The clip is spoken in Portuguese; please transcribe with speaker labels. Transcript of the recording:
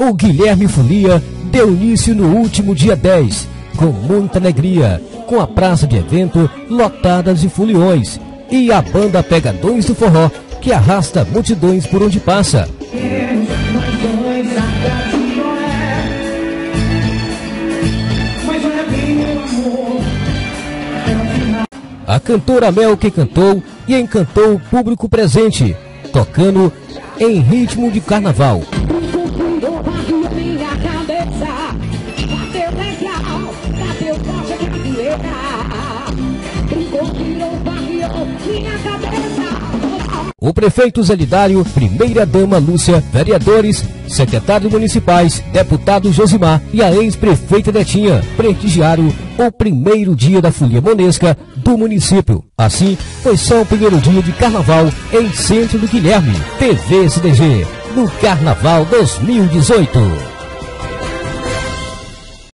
Speaker 1: O Guilherme Folia deu início no último dia 10, com muita alegria, com a praça de evento lotada de foliões e a banda Pegadões do Forró, que arrasta multidões por onde passa. A cantora Mel que cantou e encantou o público presente, tocando em ritmo de carnaval. O prefeito Zelidário, primeira-dama Lúcia, vereadores, secretários municipais, deputado Josimar e a ex-prefeita Netinha prestigiaram o primeiro dia da Folia Monesca do município. Assim, foi só o primeiro dia de carnaval em Centro do Guilherme, TV SDG, no Carnaval 2018.